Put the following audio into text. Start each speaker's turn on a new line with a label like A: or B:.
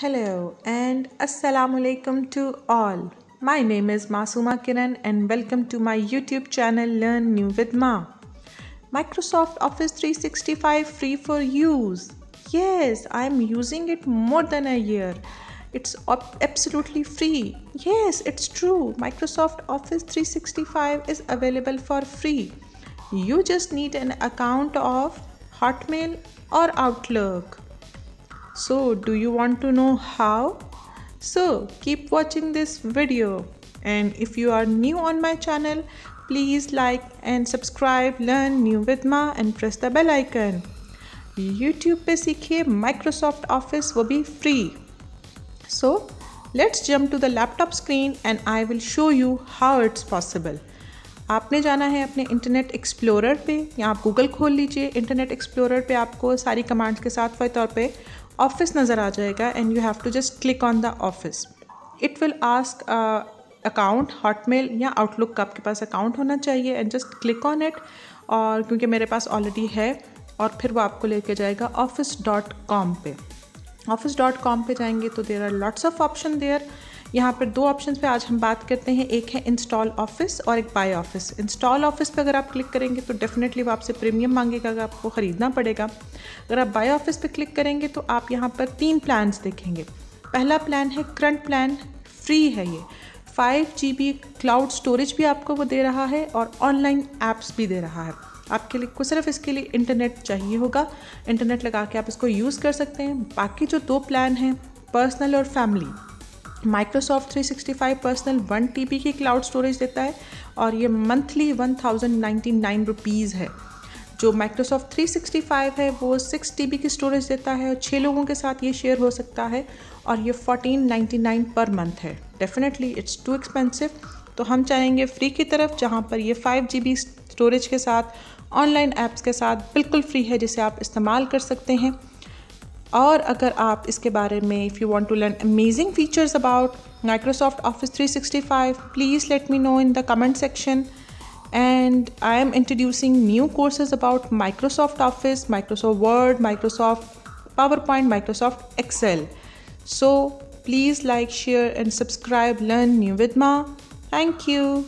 A: Hello and Assalamu alaikum to all. My name is Masuma Kiran and welcome to my YouTube channel Learn New with Ma. Microsoft Office 365 free for use. Yes, I'm using it more than a year. It's absolutely free. Yes, it's true. Microsoft Office 365 is available for free. You just need an account of Hotmail or Outlook. So, do you want to know how? So, keep watching this video. And if you are new on my channel, please like and subscribe Learn New with Ma and press the bell icon. YouTube पे सीखिए Microsoft Office वो भी free. So, let's jump to the laptop screen and I will show you how it's possible. आपने जाना है अपने internet explorer पे या आप गूगल खोल लीजिए इंटरनेट एक्सप्लोरर पे आपको सारी कमांड्स के साथ तौर पे ऑफ़िस नज़र आ जाएगा and you have to just click on the office it will ask account Hotmail या आउटलुक का आपके पास अकाउंट होना चाहिए and just click on it और क्योंकि मेरे पास ऑलरेडी है और फिर वो आपको लेके जाएगा ऑफ़िस डॉट कॉम पर ऑफ़िस डॉट कॉम पर जाएँगे तो there are lots of option there यहाँ पर दो ऑप्शन पे आज हम बात करते हैं। एक है इंस्टॉल ऑफ़िस और एक बाय ऑफ़िस इंस्टॉल ऑफ़िस पे अगर आप क्लिक करेंगे तो डेफिनेटली वो आपसे प्रीमियम मांगेगा, अगर आपको ख़रीदना पड़ेगा। अगर आप बाय ऑफ़िस पे क्लिक करेंगे तो आप यहाँ पर तीन प्लान्स देखेंगे। पहला प्लान है करंट प्लान फ्री है ये। Five G B cloud storage भी आपको वो दे रहा है और ऑनलाइन ऐप्स भी दे रहा है। आपके लिए को सिर्फ़ इसके लिए इंटरनेट चाहिए होगा। इंटरनेट लगा के आप इसको यूज़ कर सकते हैं। बाकी जो दो प्लान हैं पर्सनल और family Microsoft 365 personal one T की क्लाउड स्टोरेज देता है और ये monthly one thousand ninety nine rupees है। जो माइक्रोसॉफ्ट 365 है, वो सिक्स टी की स्टोरेज देता है और छः लोगों के साथ ये शेयर हो सकता है और ये fourteen ninety nine per month है। डेफिनेटली इट्स टू एक्सपेंसिव तो हम चाहेंगे फ्री की तरफ़, जहाँ पर ये फाइव जी स्टोरेज के साथ ऑनलाइन ऐप्स के साथ बिल्कुल फ्री है, जिसे आप इस्तेमाल कर सकते हैं। और अगर आप इसके बारे में if you want to learn amazing features about Microsoft Office 365 please let me know in the comment section and I am introducing new courses about Microsoft Office Microsoft Word Microsoft PowerPoint Microsoft Excel so please like share and subscribe learn new with me thank you